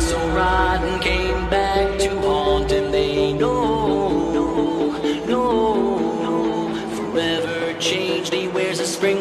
so rotten came back to haunt, and they know, know, no, no, forever changed. He wears a spring.